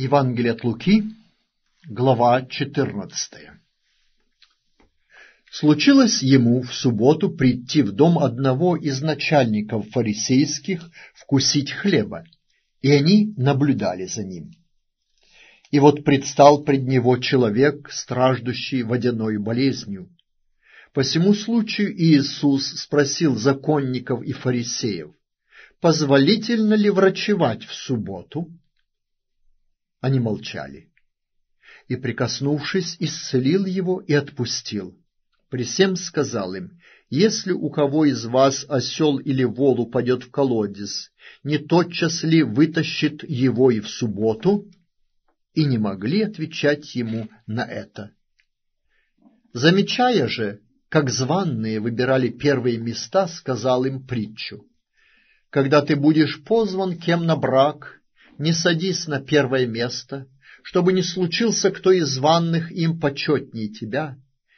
Евангелие от Луки, глава 14. Случилось ему в субботу прийти в дом одного из начальников фарисейских вкусить хлеба, и они наблюдали за ним. И вот предстал пред него человек, страждущий водяной болезнью. По всему случаю Иисус спросил законников и фарисеев, позволительно ли врачевать в субботу? Они молчали. И, прикоснувшись, исцелил его и отпустил. При всем сказал им, «Если у кого из вас осел или вол упадет в колодец, не тотчас ли вытащит его и в субботу?» И не могли отвечать ему на это. Замечая же, как званные выбирали первые места, сказал им притчу. «Когда ты будешь позван кем на брак, не садись на первое место, чтобы не случился кто из званных им почетнее тебя,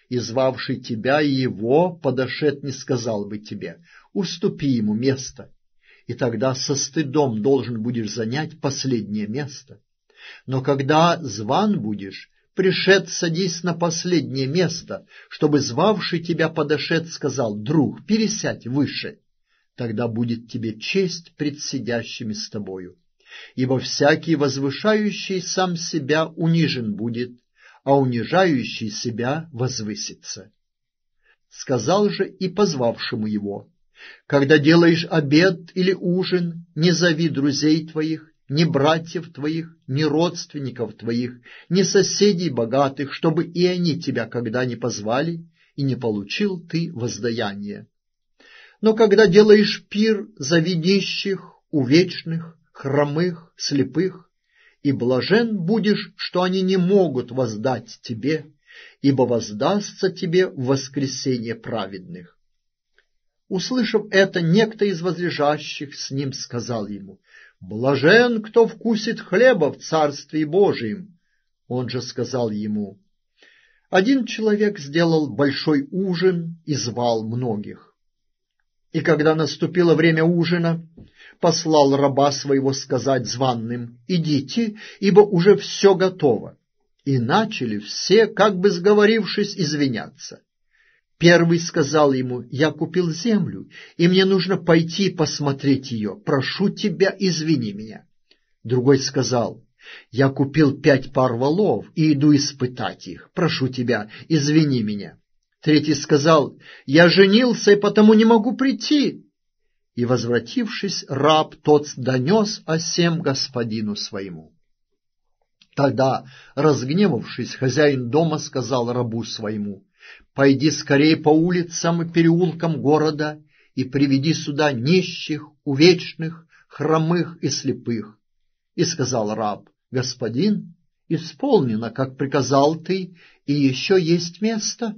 и звавший тебя и его подошед не сказал бы тебе, уступи ему место, и тогда со стыдом должен будешь занять последнее место. Но когда зван будешь, пришед садись на последнее место, чтобы звавший тебя подошед сказал, друг, пересядь выше, тогда будет тебе честь пред сидящими с тобою ибо всякий возвышающий сам себя унижен будет, а унижающий себя возвысится. Сказал же и позвавшему его, когда делаешь обед или ужин, не зови друзей твоих, ни братьев твоих, ни родственников твоих, ни соседей богатых, чтобы и они тебя когда не позвали, и не получил ты воздаяние. Но когда делаешь пир, зови нищих, увечных, хромых, слепых, и блажен будешь, что они не могут воздать тебе, ибо воздастся тебе в воскресение праведных. Услышав это, некто из возлежащих с ним сказал ему, «Блажен, кто вкусит хлеба в Царстве Божием!» Он же сказал ему, «Один человек сделал большой ужин и звал многих. И когда наступило время ужина, послал раба своего сказать званным, «Идите, ибо уже все готово». И начали все, как бы сговорившись, извиняться. Первый сказал ему, «Я купил землю, и мне нужно пойти посмотреть ее. Прошу тебя, извини меня». Другой сказал, «Я купил пять пар валов и иду испытать их. Прошу тебя, извини меня». Третий сказал, «Я женился, и потому не могу прийти» и, возвратившись, раб тот донес о сем господину своему. Тогда, разгневавшись, хозяин дома сказал рабу своему, «Пойди скорее по улицам и переулкам города и приведи сюда нищих, увечных, хромых и слепых». И сказал раб, «Господин, исполнено, как приказал ты, и еще есть место».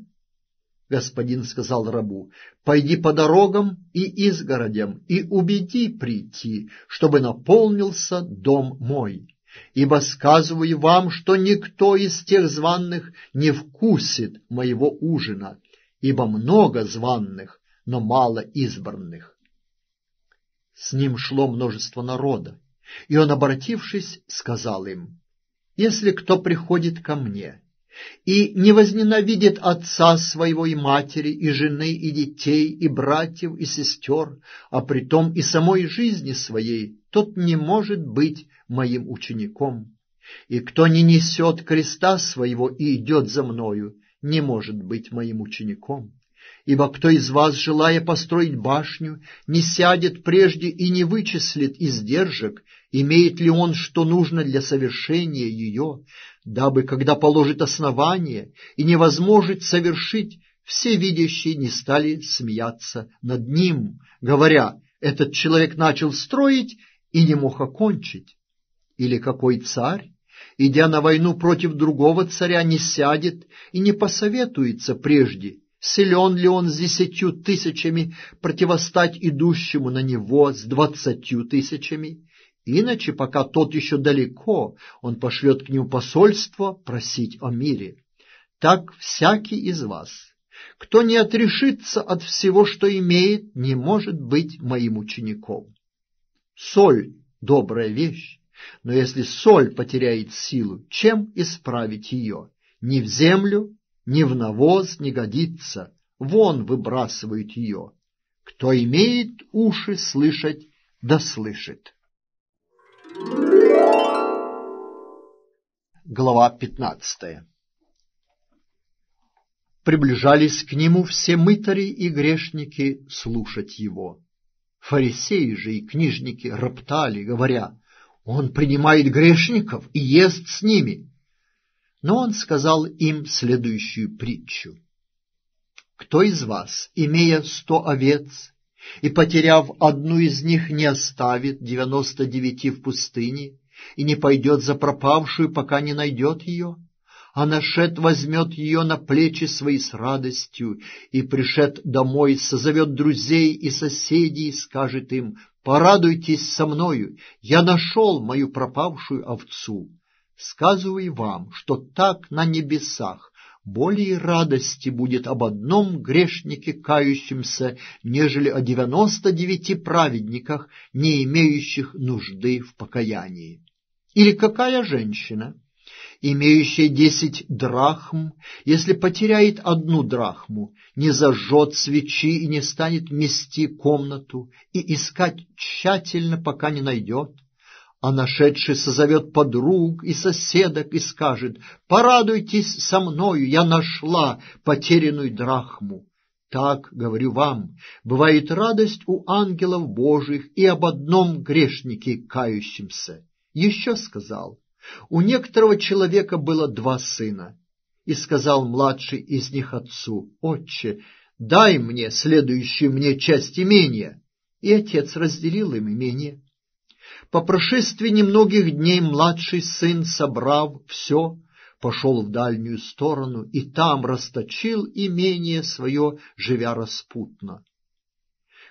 Господин сказал рабу, «Пойди по дорогам и изгородям и убеди прийти, чтобы наполнился дом мой. Ибо сказываю вам, что никто из тех званных не вкусит моего ужина, ибо много званных, но мало избранных». С ним шло множество народа, и он, обратившись, сказал им, «Если кто приходит ко мне и не возненавидит отца своего и матери, и жены, и детей, и братьев, и сестер, а притом и самой жизни своей, тот не может быть моим учеником. И кто не несет креста своего и идет за мною, не может быть моим учеником. Ибо кто из вас, желая построить башню, не сядет прежде и не вычислит издержек, имеет ли он что нужно для совершения ее, дабы, когда положит основание и невозможно совершить, все видящие не стали смеяться над ним, говоря, этот человек начал строить и не мог окончить. Или какой царь, идя на войну против другого царя, не сядет и не посоветуется прежде, силен ли он с десятью тысячами противостать идущему на него с двадцатью тысячами, Иначе, пока тот еще далеко, он пошлет к нему посольство просить о мире. Так всякий из вас, кто не отрешится от всего, что имеет, не может быть моим учеником. Соль — добрая вещь, Но если соль потеряет силу, чем исправить ее? Ни в землю, ни в навоз не годится, вон выбрасывают ее. Кто имеет уши слышать, да слышит. Глава пятнадцатая Приближались к нему все мытари и грешники слушать его. Фарисеи же и книжники роптали, говоря, «Он принимает грешников и ест с ними». Но он сказал им следующую притчу. «Кто из вас, имея сто овец, и, потеряв одну из них, не оставит девяносто девяти в пустыне и не пойдет за пропавшую, пока не найдет ее?» а нашед возьмет ее на плечи свои с радостью, и пришед домой созовет друзей и соседей и скажет им, «Порадуйтесь со мною, я нашел мою пропавшую овцу». Сказываю вам, что так на небесах более радости будет об одном грешнике кающемся, нежели о девяносто девяти праведниках, не имеющих нужды в покаянии. Или какая женщина, имеющая десять драхм, если потеряет одну драхму, не зажжет свечи и не станет мести комнату и искать тщательно, пока не найдет, а нашедший созовет подруг и соседок и скажет, «Порадуйтесь со мною, я нашла потерянную драхму». Так, говорю вам, бывает радость у ангелов Божьих и об одном грешнике кающемся. Еще сказал, у некоторого человека было два сына, и сказал младший из них отцу, «Отче, дай мне следующую мне часть имения». И отец разделил им имение. По прошествии немногих дней младший сын, собрав все, пошел в дальнюю сторону и там расточил имение свое, живя распутно.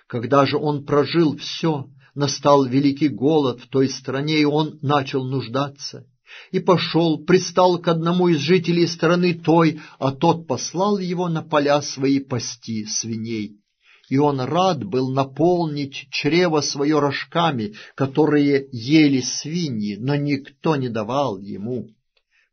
Когда же он прожил все, настал великий голод в той стране, и он начал нуждаться. И пошел, пристал к одному из жителей страны той, а тот послал его на поля свои пасти свиней. И он рад был наполнить чрево свое рожками, которые ели свиньи, но никто не давал ему.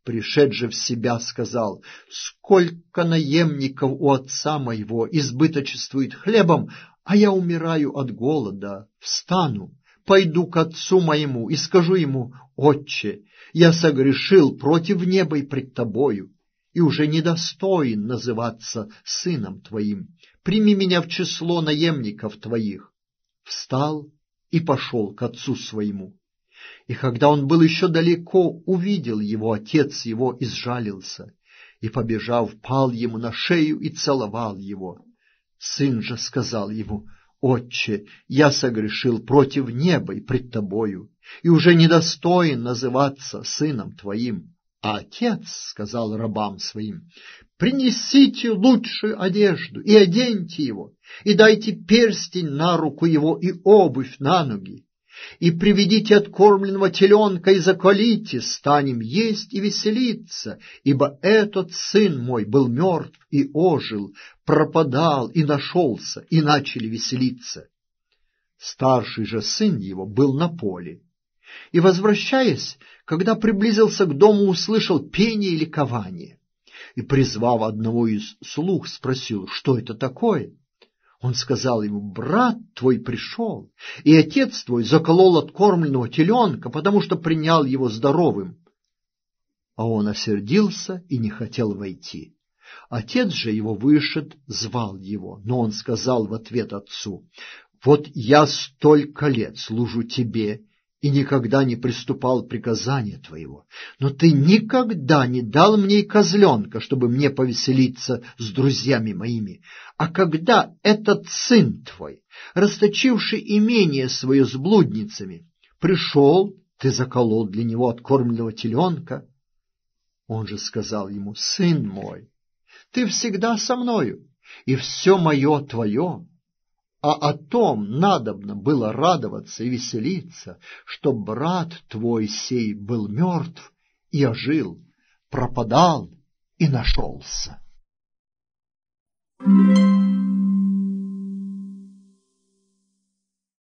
Пришед же в себя, сказал, «Сколько наемников у отца моего избыточествует хлебом, а я умираю от голода, встану, пойду к отцу моему и скажу ему, «Отче, я согрешил против неба и пред тобою, и уже недостоин называться сыном твоим. Прими меня в число наемников твоих». Встал и пошел к отцу своему. И когда он был еще далеко, увидел его отец его и сжалился, и, побежав, пал ему на шею и целовал его. Сын же сказал ему, «Отче, я согрешил против неба и пред тобою, и уже недостоин называться сыном твоим». А отец сказал рабам своим, «Принесите лучшую одежду и оденьте его, и дайте перстень на руку его и обувь на ноги, и приведите откормленного теленка и заколите, станем есть и веселиться, ибо этот сын мой был мертв и ожил, пропадал и нашелся, и начали веселиться. Старший же сын его был на поле, и, возвращаясь, когда приблизился к дому, услышал пение и ликование, и, призвав одного из слуг, спросил, что это такое. Он сказал ему, брат твой пришел, и отец твой заколол откормленного теленка, потому что принял его здоровым. А он осердился и не хотел войти. Отец же его вышед, звал его, но он сказал в ответ отцу, «Вот я столько лет служу тебе и никогда не приступал приказания твоего. Но ты никогда не дал мне и козленка, чтобы мне повеселиться с друзьями моими. А когда этот сын твой, расточивший имение свое с блудницами, пришел, ты заколол для него откормленного теленка. Он же сказал ему, сын мой, ты всегда со мною, и все мое твое а о том надобно было радоваться и веселиться, что брат твой сей был мертв и ожил, пропадал и нашелся. Thank you.